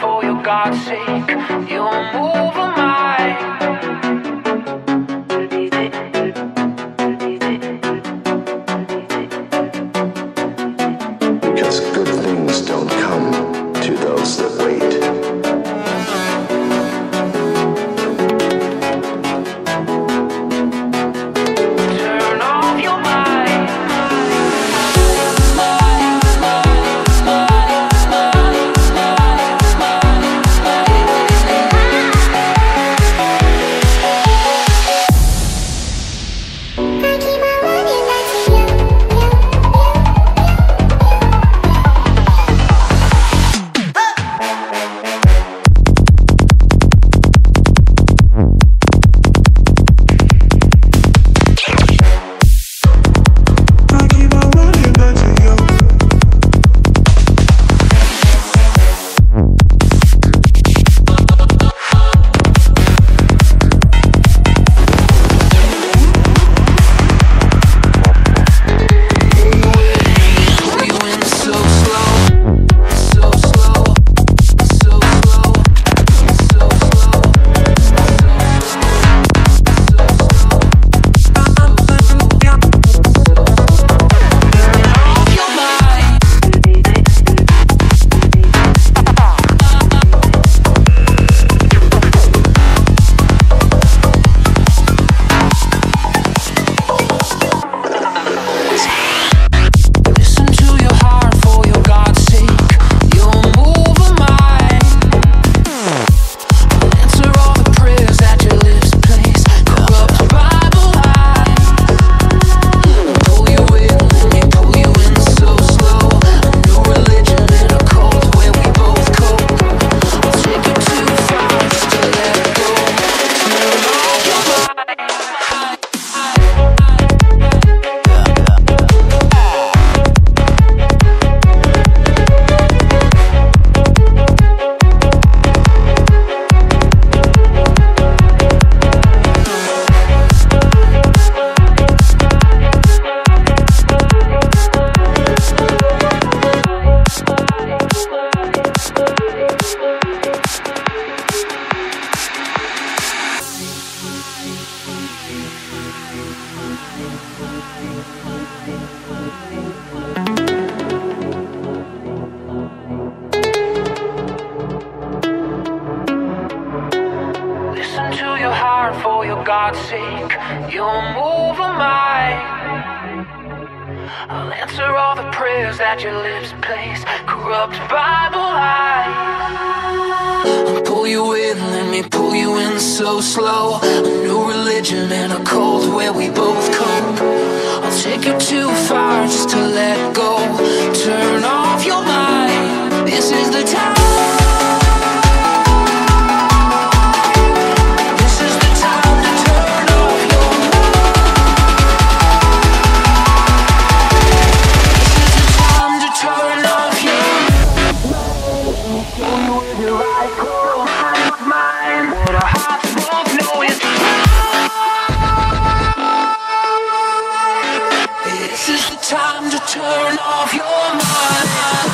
for your God's sake. You move on. won't move a mite. I'll answer all the prayers that your lips place, corrupt Bible lies. I'll pull you in, let me pull you in so slow. A new religion and a cold where we both come. I'll take you too far just to let go. Turn off your mind.